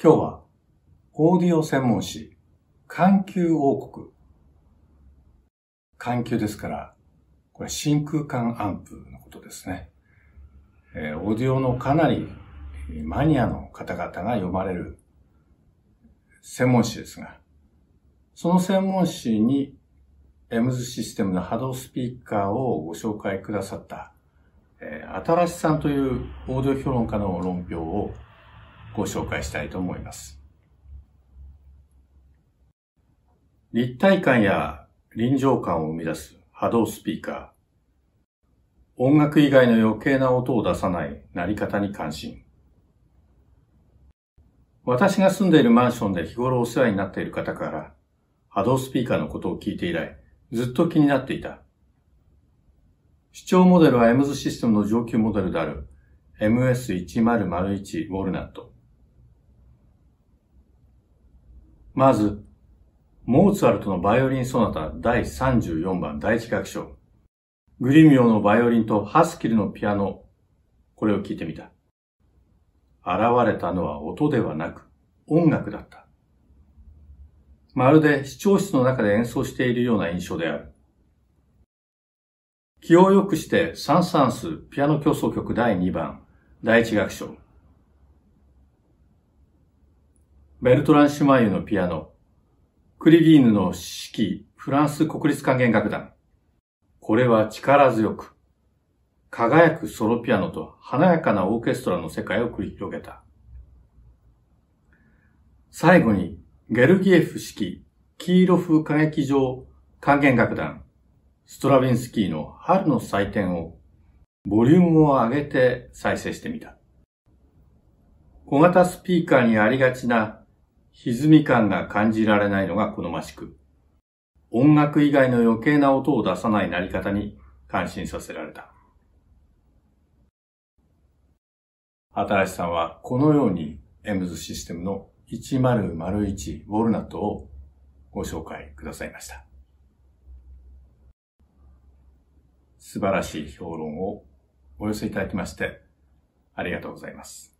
今日はオーディオ専門誌環球王国。環球ですから、これ真空管アンプのことですね。えー、オーディオのかなりマニアの方々が読まれる専門誌ですが、その専門誌にエムズシステムの波動スピーカーをご紹介くださった、えー、新しさんというオーディオ評論家の論評をご紹介したいと思います。立体感や臨場感を生み出す波動スピーカー。音楽以外の余計な音を出さないなり方に関心。私が住んでいるマンションで日頃お世話になっている方から波動スピーカーのことを聞いて以来、ずっと気になっていた。視聴モデルはエムズシステムの上級モデルである MS1001 ウォルナット。まず、モーツァルトのバイオリンソナタ第34番第一楽章。グリミオのバイオリンとハスキルのピアノ。これを聞いてみた。現れたのは音ではなく音楽だった。まるで視聴室の中で演奏しているような印象である。気を良くしてサンサンスピアノ競争曲第2番第1楽章。ベルトラン・シュマイユのピアノ、クリリーヌの指揮フランス国立管弦楽団。これは力強く、輝くソロピアノと華やかなオーケストラの世界を繰り広げた。最後にゲルギエフ式キーロフ歌劇場管弦楽団、ストラビンスキーの春の祭典を、ボリュームを上げて再生してみた。小型スピーカーにありがちな歪み感が感じられないのが好ましく、音楽以外の余計な音を出さないなり方に感心させられた。新しさんはこのようにエムズシステムの1001ウォルナットをご紹介くださいました。素晴らしい評論をお寄せいただきましてありがとうございます。